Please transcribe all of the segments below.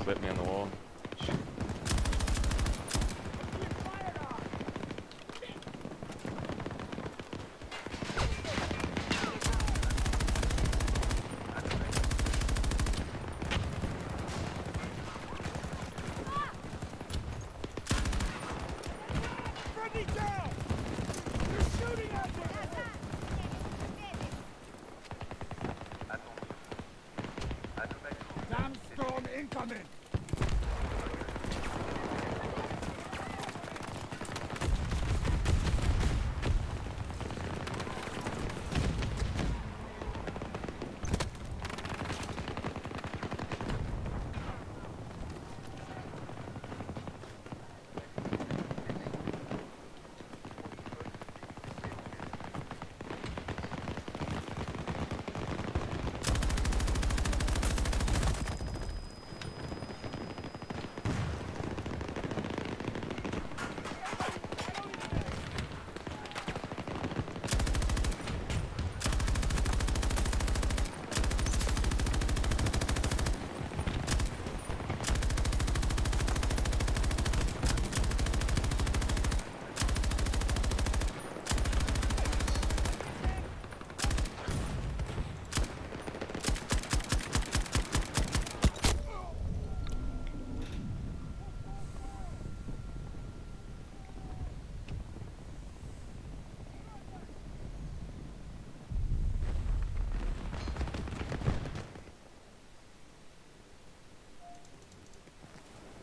clip me on the wall. Friendly down! They're shooting at me! Sandstorm incoming!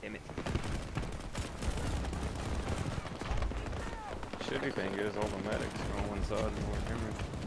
Damn it. Shitty thing is all the medics are on one side and more camera.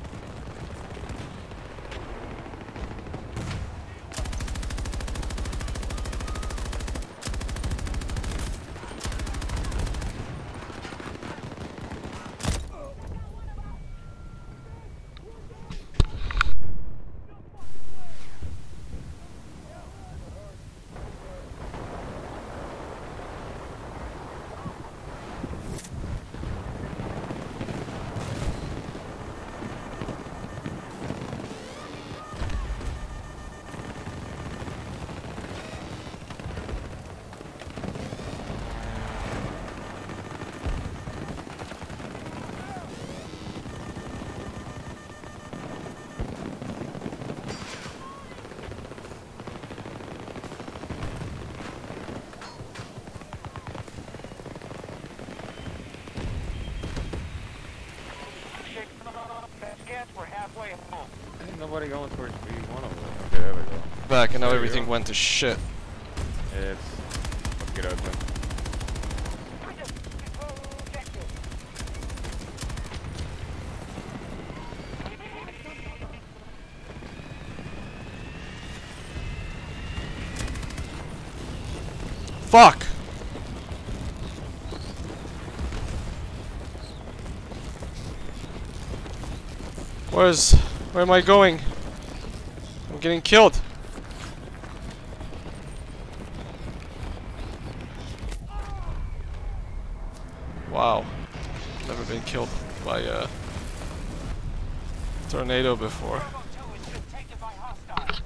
Nobody going towards B1 over there. Okay, there we go. Back and now There everything went to shit. It's. Let's get open. Fuck! Where's... Where am I going? I'm getting killed. Wow. Never been killed by a tornado before. Bravo 2 has been taken by hostiles.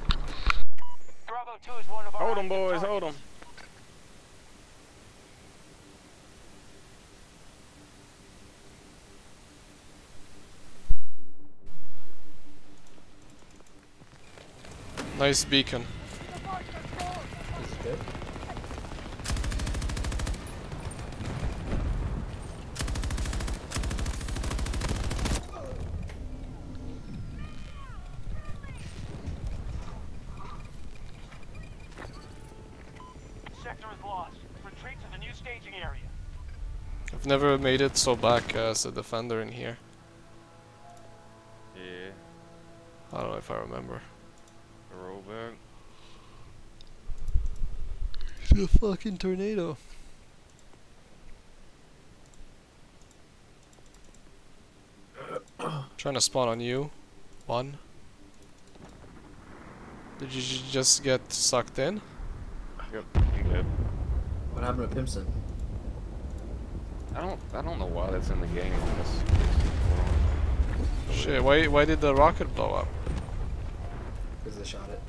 Bravo 2 is one of our Hold 'em, active boys, hold 'em. Nice beacon. This is good. Sector is lost. Retreat to the new staging area. I've never made it so back as a defender in here. Yeah. I don't know if I remember. The rollback. The fucking tornado. Trying to spawn on you. One. Did you j- just get sucked in? Yep, you good. What happened to Pimson? I don't. I don't know why that's in the game. That's, Shit, why why did the rocket blow up? Because they shot it.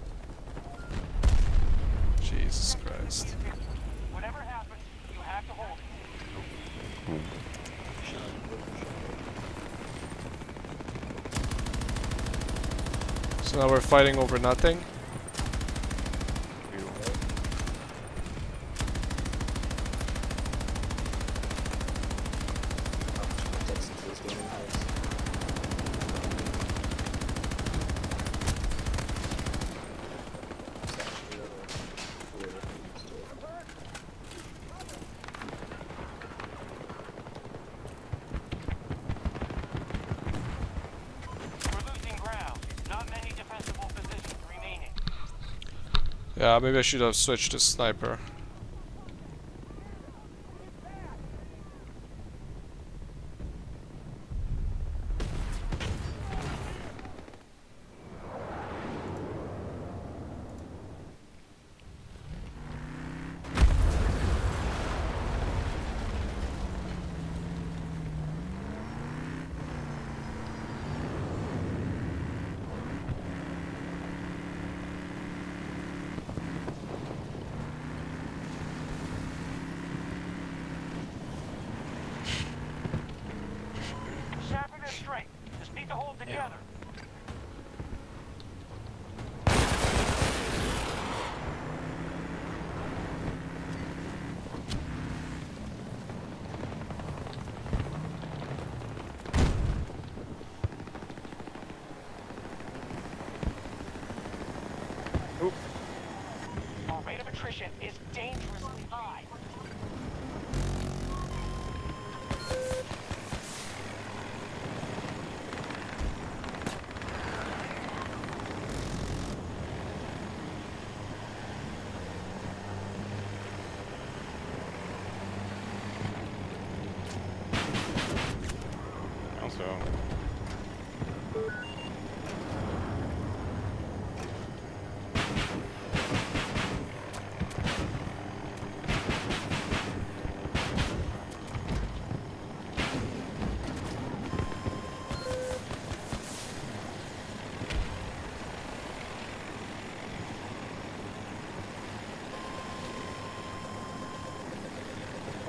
Whatever happens, you have to hold it. So now we're fighting over nothing? Yeah, maybe I should have switched to sniper. Is dangerously high. Also,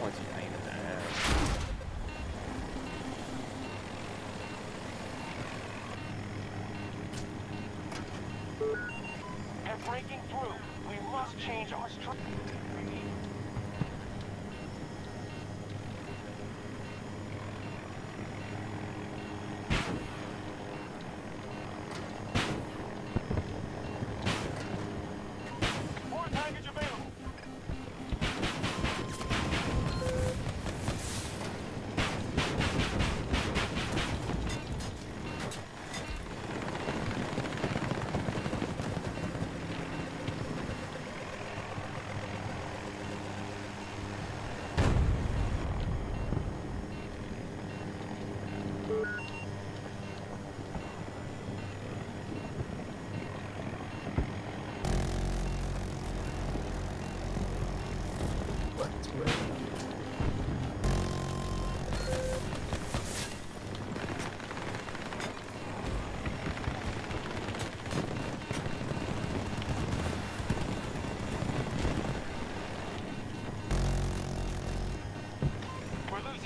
what's your name in that? They're breaking through. We must change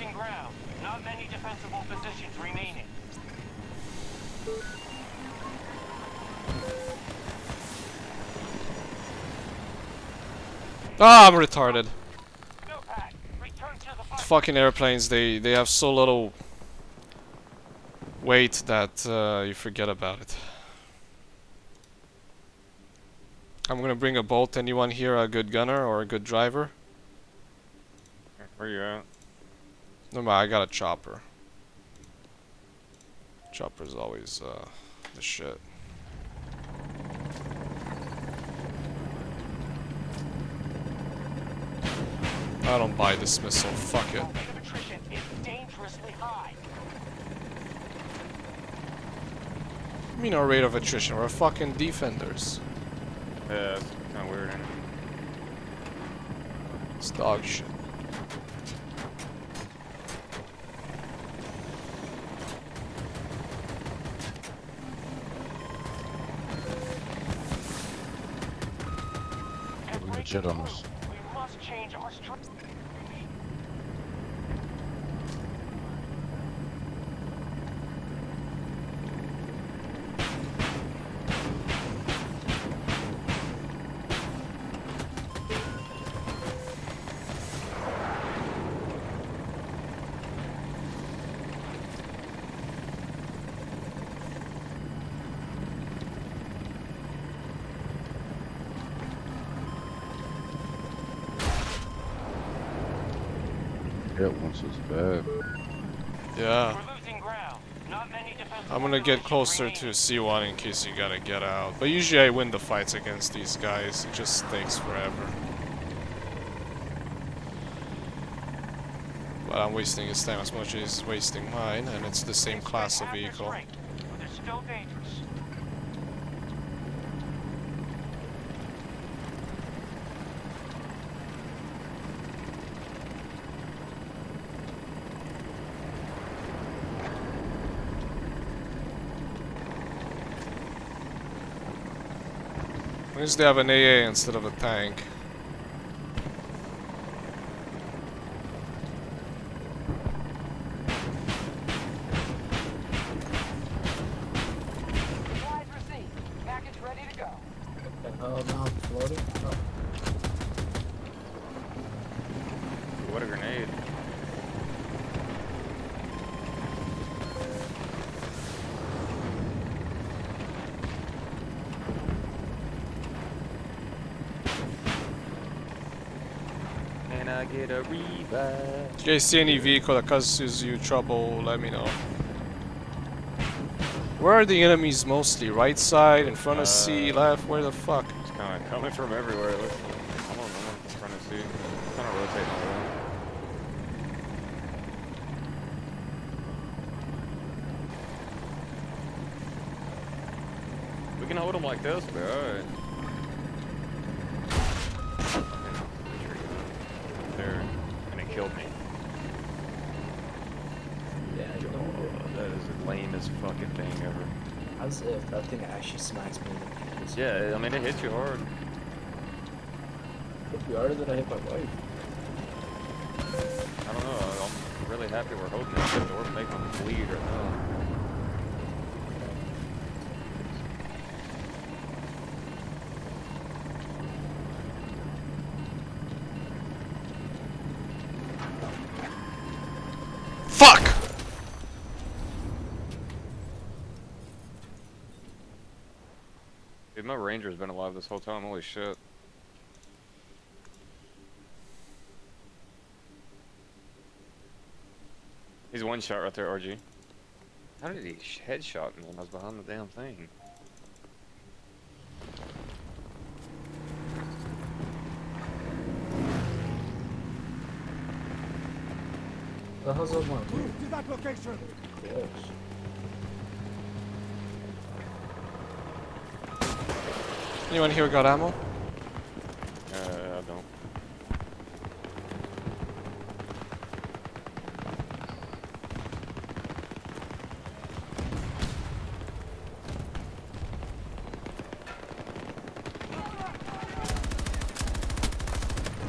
losing ground. Not many defensible positions remaining. Ah, I'm retarded. Snowpack, return to the. Fucking airplanes, they, they have so little weight that uh, you forget about it. I'm gonna bring a bolt. Anyone here a good gunner or a good driver? Where you at? No, ma, I got a chopper. Chopper's always uh, the shit. I don't buy this missile. Fuck it. Our rate of attrition is dangerously high. I mean, our rate of attrition. We're fucking defenders. Yeah, it's kind of weird. It's dog shit. They're breaking legit on us. through. We must change our strategy. Hit once is bad. Yeah. We're losing ground. Not many defensive I'm gonna get closer to C1 in case you gotta get out. But usually I win the fights against these guys. It just takes forever. But I'm wasting his time as much as he's wasting mine, and it's the same class of spent half their vehicle. strength, but they're still dangerous. At least they have an AA instead of a tank. Supplies received. Package ready to go. Oh, no, I'm floating. Oh, What a grenade. Can I get a revive? If you guys see any vehicle that causes you trouble, let me know. Where are the enemies mostly? Right side, in front of C, Uh, left? Where the fuck? It's kind of coming from everywhere. It looks like. I don't know. I'm trying to see. Kind of rotating all around. We can hold them like this, but alright. There, and it killed me. yeah, you know, Oh, that is the lamest fucking thing ever. as if that thing actually smacks me in the face. Yeah, I mean it hits you hard. It'd be harder than I hit my wife. I don't know. I'm really happy we're hoping this shit. We're making them bleed right now. Fuck! Dude, my ranger's been alive this whole time. Holy shit. He's one shot right there, RG. How did he headshot me when I was behind the damn thing? The hell's up one? Move to that location. Yes. Anyone here got ammo? Uh, I don't.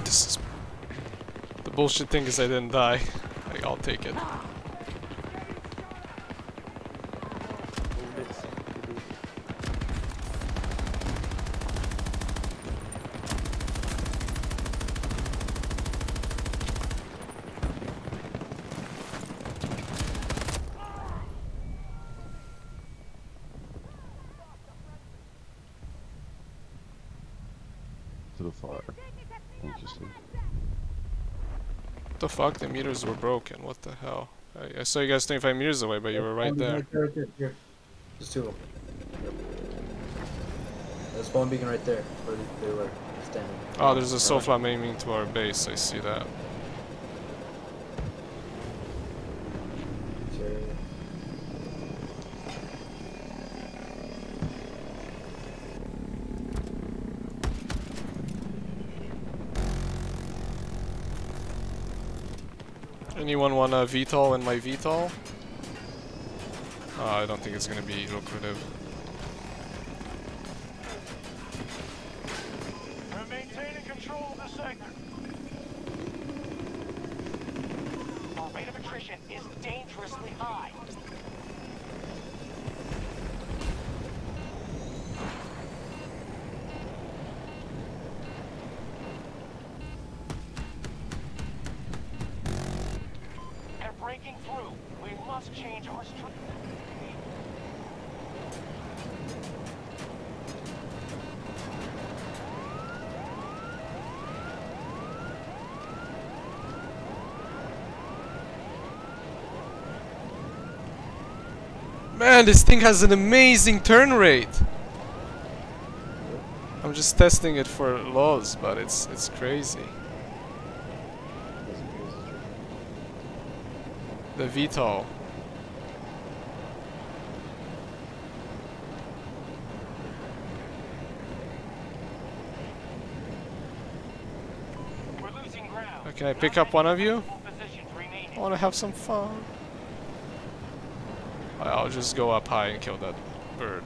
This is... The bullshit thing is I didn't die. I'll take it. Fuck? The meters were broken. What the hell? I, I saw you guys 25 meters away, but you were right there. Right there, right there. Here. There's two of them. There's one beacon right there where they, they were standing. Oh, there's a SOFLAM aiming to our base. I see that. Okay. Anyone want a VTOL in my VTOL? Oh, uh, I don't think it's gonna be lucrative. We're maintaining control of the sector. Our rate of attrition is dangerously high. Man, this thing has an amazing turn rate. I'm just testing it for laws, but it's it's crazy. The VTOL. We're losing ground. Can I pick up one of you? I want to have some fun. I- I'll just go up high and kill that bird.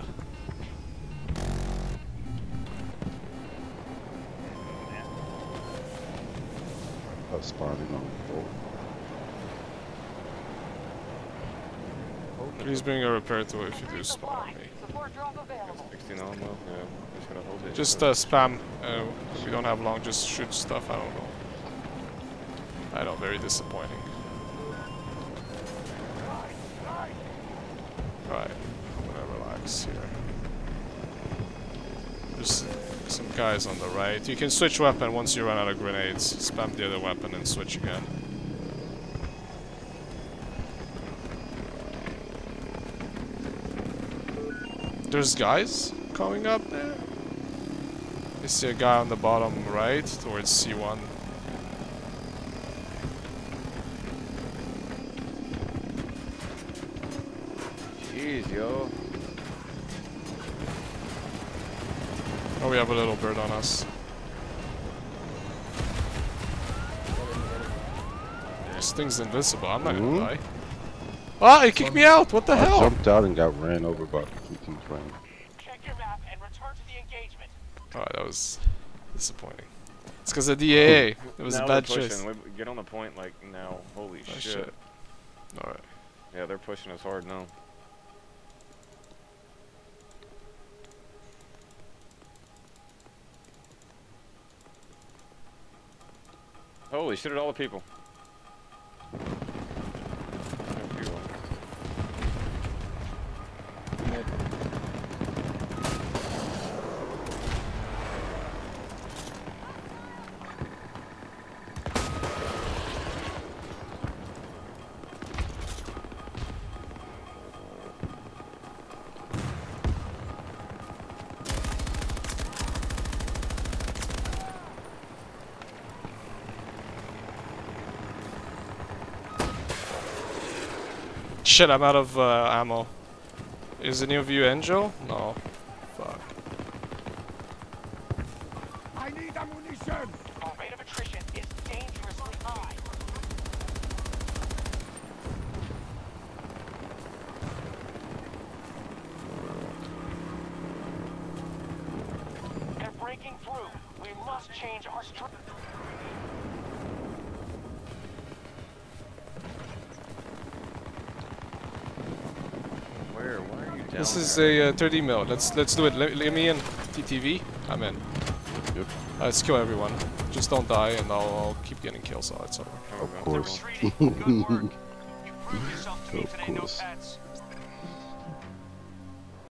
I was spawning on the boat. Please bring a repair tool if you do spawn Supply. me. Support drop available. 16 on though. Yeah, just gonna hold it. Just uh, spam. Uh, we don't have long. Just shoot stuff. I don't know. I know. Very disappointing. Right. I'm gonna relax here. There's some guys on the right. You can switch weapon once you run out of grenades. Spam the other weapon and switch again. There's guys coming up there. I see a guy on the bottom right towards C1. Oh, we have a little bird on us. This thing's invincible. I'm not Hmm? gonna die. Ah, it kicked me out! What the I hell? jumped out and got ran over by the freaking plane. Check your map and return to the engagement. Alright, that was disappointing. It's because of DAA. It was now a bad choice. We- Get on the point like now. Holy Oh, shit. shit. Alright. Yeah, they're pushing us hard now. Holy shit at all the people. Shit, I'm out of uh, ammo. Is any of you Angel? No. Fuck. I need ammunition! Our rate of attrition is dangerously high. They're breaking through. We must change our strategy. Where? Why are you down This is there? a uh, 30 mil. Let's let's do it. Let, let me in. TTV. I'm in. Yep. Uh, let's kill everyone. Just don't die, and I'll, I'll keep getting kills. So it's over. Oh, Of course. Good work. You proved yourself to me Of course. pets.